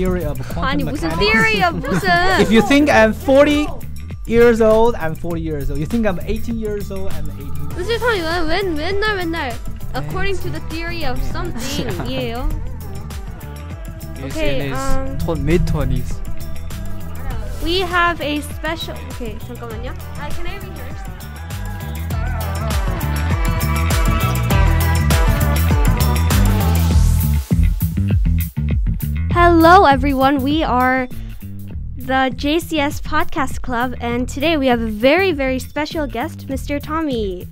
theory of quantum 아니 무슨 mechanics. theory야 무슨? If you think I'm 40 years old, I'm 40 years old. You think I'm 18 years old, I'm 18. Mr. Tommy, 왜, 왜 맨날 맨날 according to the theory of something이에요. Okay, um, mid twenties. we have a special. Okay, 잠깐만요. Uh, can I rehearse? Hello, everyone. We are the JCS Podcast Club, and today we have a very, very special guest, Mr. Tommy.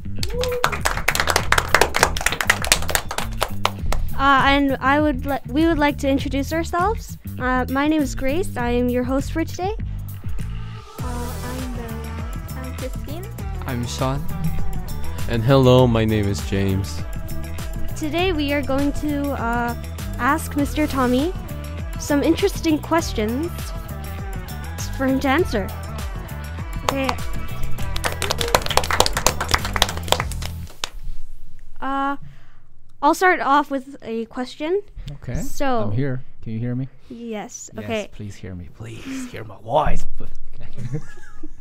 Uh, and I would li- we would like to introduce ourselves. Uh, my name is Grace. I am your host for today. Uh, I'm Bella. I'm Christine. I'm Sean. And hello, my name is James. Today we are going to uh, ask Mr. Tommy some interesting questions for him to answer. Okay. Uh, I'll start off with a question. Okay. So- I'm here. Can you hear me? Yes. Yes, Okay. please hear me. Please hear my voice.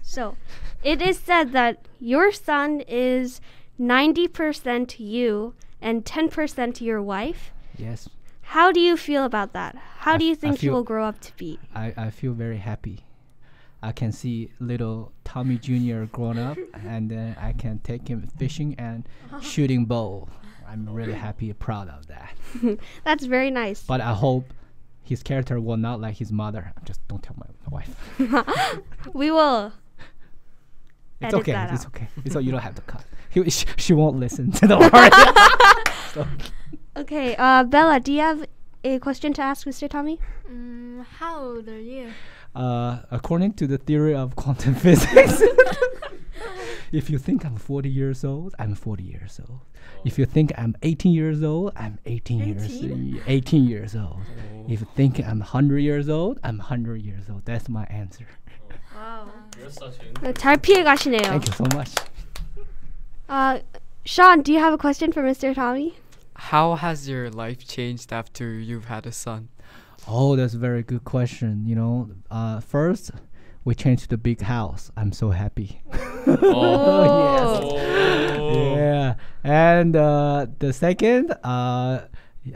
So, it is said that your son is 90% you and 10% your wife. yes. How do you feel about that? How I do you think he will grow up to be? I, I feel very happy. I can see little Tommy Jr. grown up, and then I can take him fishing and shooting bow. I'm really happy, proud of that. That's very nice. But I hope his character will not like his mother. Just don't tell my wife. we will. It's okay. It's out. okay. So you don't have to cut. He, she, she won't listen. Don't worry. Okay, uh, Bella, do you have a question to ask Mr. Tommy? Mm, how old are you? uh, according to the theory of quantum physics, if you think I'm 40 years old, I'm 40 years old. If you think I'm 18 years old, I'm 18, years 18? 18 years old. If you think I'm 100 years old, I'm 100 years old. That's my answer. Wow. 어, 잘 피해 가시네요. Thank you so much. Uh, Sean, do you have a question for Mr. Tommy? How has your life changed after you've had a son? Oh, that's a very good question. You know, uh, first we changed to the big house. I'm so happy. Oh. yes. Yeah, and uh, the second, uh,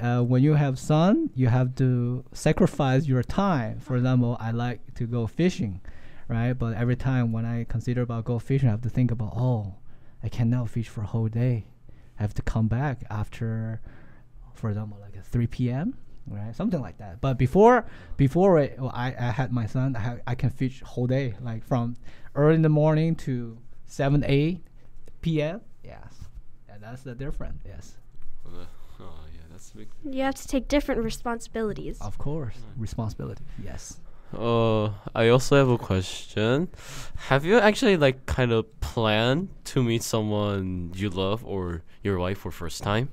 uh, when you have son, you have to sacrifice your time. For example, I like to go fishing, right? But every time when I consider about go fishing, I have to think about, oh, I cannot fish for a whole day. I have to come back after, for example, like at 3 p.m. Right, something like that. But before, before it, well, I, I had my son, I, ha- I can fish whole day, like from early in the morning to 7, 8 p.m. Yes, yeah, that's the difference. Yes, Oh, yeah, that's big. You have to take different responsibilities. of course, mm. responsibility. Yes. Uh, I also have a question. Have you actually like kind of planned to meet someone you love or your wife for first time?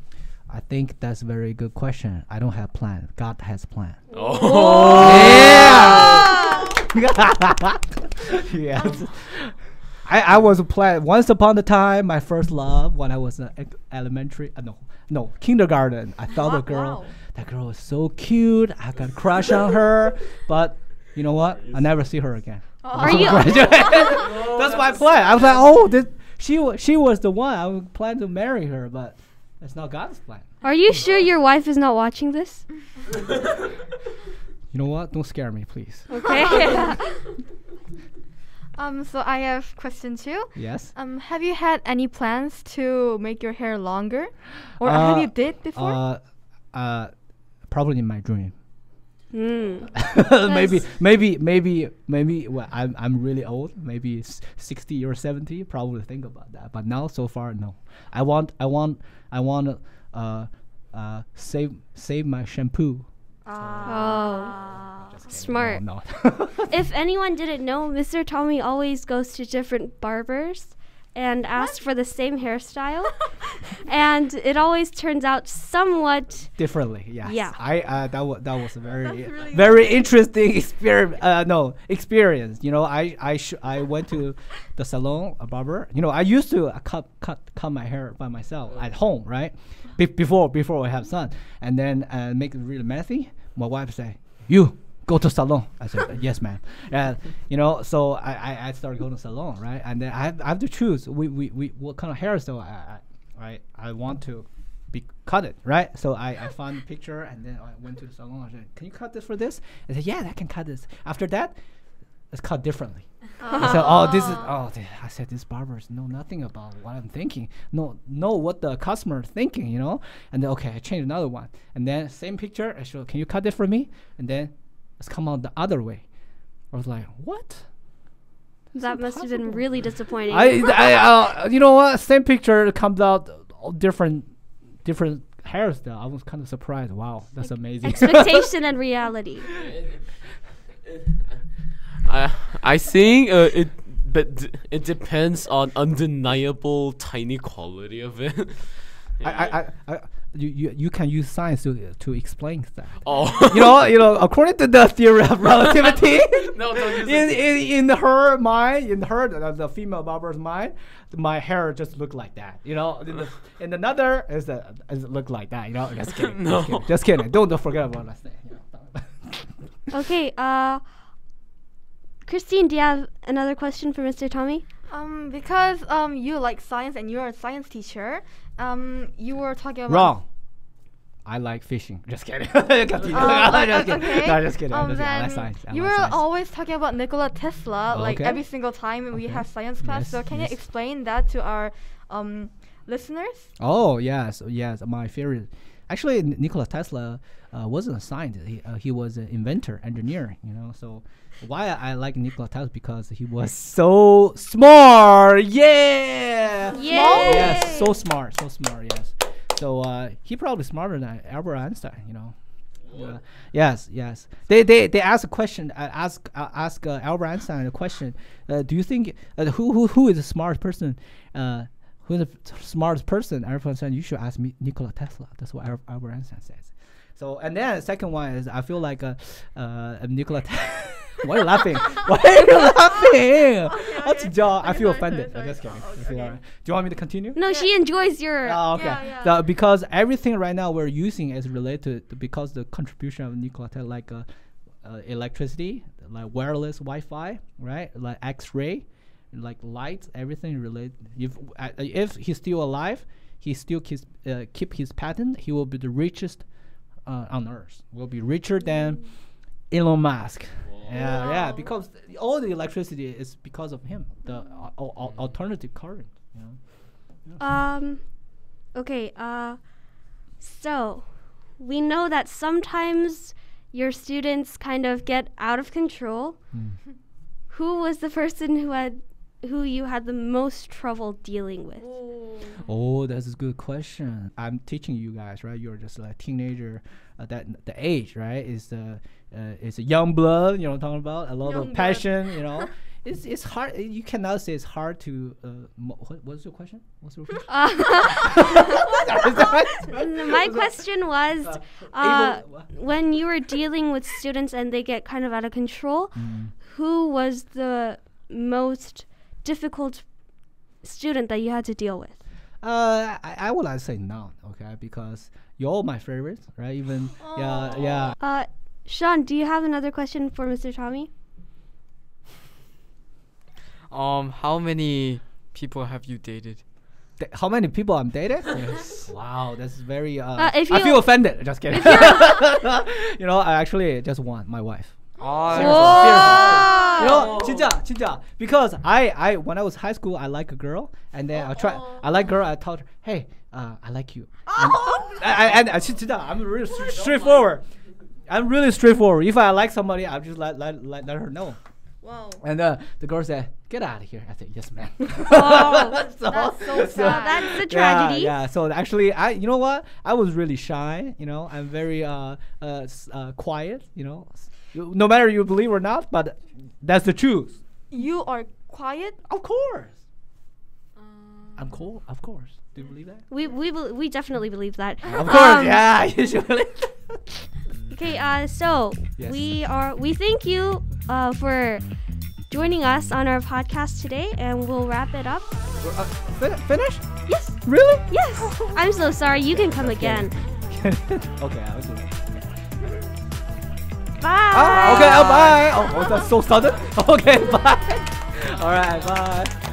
I think that's a very good question. I don't have plan. God has plan. Oh yeah! yes. I, I was a plan once upon a time. My first love when I was in ec- elementary. Uh, no, no kindergarten. I thought the girl. That girl was so cute. I got a crush on her. But you know what? I never see her again. Are you? That's my plan. I was like, oh, this, she was she was the one. I was planning to marry her, but that's not God's plan. Are you sure your wife is not watching this? You know what? Don't scare me, please. Okay. Um, so I have question two. Yes. Um, have you had any plans to make your hair longer, or have Uh, you did before? Uh, uh, probably in my dream. Hmm. maybe, maybe, maybe, maybe. Well, I'm I'm really old. Maybe s- sixty or seventy. Probably think about that. But now, so far, no. I want, I want, I want to uh, uh, save save my shampoo. Oh, smart. No, no. If anyone didn't know, Mr. Tommy always goes to different barbers and asks for the same hairstyle, and it always turns out somewhat. differently. Yes. Yeah. I uh, that was that was a very very interesting experience. Uh, no experience. You know, I I sh- I went to the salon, a barber. You know, I used to uh, cut cut cut my hair by myself at home, right? Be- before before I have son, and then uh, make it really messy. My wife say, "You go to salon. I said, yes, ma'am. And you know, so I, I, I started going to salon, right? And then I have, I have to choose. We, we, we what kind of hairstyle I, I, I, want to be cut it, right? So I, I found the picture and then I went to the salon. I said, can you cut this for this? I said, yeah, I can cut this. After that, let's cut differently. I said, "Oh, this is oh." I said, "These barbers know nothing about what I'm thinking. No, know what the customer thinking, you know." And then okay, I changed another one, and then same picture. I showed, "Can you cut it for me?" And then let's come out the other way. I was like, "What?" That must have been really disappointing. I, I uh, you know what? Same picture comes out different, different hairstyle. I was kind of surprised. Wow, that's amazing. Expectation and reality. I I think uh, it but d- it depends on undeniable tiny quality of it. I, I, I, I, you, you, you can use science to to explain that. oh you know, you know, according to the theory of relativity, no don't in, in in her mind, in her the, the female barber's mind, my hair just look like that. You know, in, the, in another is a is look like that. You know, just kidding. No. just kidding. Just kidding. Don't, don't forget about last thing. You. Okay, uh, Christine, do you have another question for Mr. Tommy? Um, because um you like science and you're a science teacher, um you were talking about Wrong. I like fishing. Just kidding. Continue. Oh, just kidding. okay. No, just kidding. Um, just kidding. I like science. I you like were science. always talking about Nikola Tesla, like Okay. every single time we Okay. have science class. Yes, so can yes. you explain that to our um listeners? Oh yes, yes. My favorite. Actually, Nikola Tesla uh, wasn't a scientist. He, uh, he was an inventor, engineer. You know, so why I like Nikola Tesla because he was so smart. Yeah. Yay! Yes, so smart, so smart. Yes. So uh, he probably smarter than Albert Einstein. You know. Yeah. Yes, yes. They they they ask a question. Uh, ask uh, ask uh, Albert Einstein a question. Uh, do you think uh, who who who is the smartest person? Uh, who is the smartest person? Everyone Einstein. You should ask me Nikola Tesla. That's what Al- Albert Einstein says. So and then the second one is I feel like uh, uh Nikola. Te- Why are you laughing? Why are you laughing? That's okay. jaw. I feel offended. I'm just kidding. Okay. Alright. Do you want me to continue? No, she enjoys your. Oh, okay. Yeah, yeah. The- because everything right now we're using is related to because the contribution of Nikola Tesla, like uh, uh, electricity, like wireless Wi-Fi, right? Like X-ray, like lights, everything related. If uh, if he's still alive, he still keeps uh, keep his patent. He will be the richest uh, on Earth. Will be richer than Elon Musk. Yeah, yeah. Because th- all the electricity is because of him. The uh, al- al- alternative current. You know. Um, okay, uh, so we know that sometimes your students kind of get out of control. Mm. Who was the person who had, who you had the most trouble dealing with? Oh, that's a good question. I'm teaching you guys, right? You're just like teenager. Uh, that the age, right? Is the uh, it's a young blood. You know what I'm talking about? A lot Young of blood. passion. You know, it's it's hard. You cannot say it's hard to. Uh, mo- what, what's your question? What's your question? N- My question was, uh, Able- when you were dealing with students and they get kind of out of control, Mm. who was the most difficult student that you had to deal with? Uh, I, I would like to say none, okay? Because you're all my favorites, right? Even yeah, yeah. Uh, Sean, do you have another question for Mr. Tommy? Um, how many people have you dated? Th- how many people I'm dated? yes. Wow, that's very. Uh, Uh, if I you- feel offended. Just kidding. you know, I actually just one, my wife. Oh, You know, 진짜, 진짜. Because I, I, when I was high school, I like a girl, and then I try, I like girl. I told her, hey, uh, I like you. And, I, I- and uh, 진짜, I'm really stra- straightforward. I'm really straightforward. If I like somebody, I'll just let let, let, let her know. Wow. And uh, the girl said, "Get out of here." I said, "Yes, ma'am." Oh, That's so sad. that's a Yeah, tragedy. Yeah, So actually, I you know what? I was really shy. You know, I'm very uh, uh, s- uh quiet. You know, S- you- no matter you believe or not, but that's the truth. You are quiet. Of course. I'm cool. Of course. Do you believe that? We we bel we definitely believe that. Of course. Um, yeah. You should believe. Okay, uh, so Yes. we are we thank you uh, for joining us on our podcast today, and we'll wrap it up. Uh, fin- finish? Yes, Really? yes. I'm so sorry. You can come again. okay. I'll do it. Bye. Ah, okay, oh, bye. Oh, oh, that's so sudden. Okay, bye. All right, bye.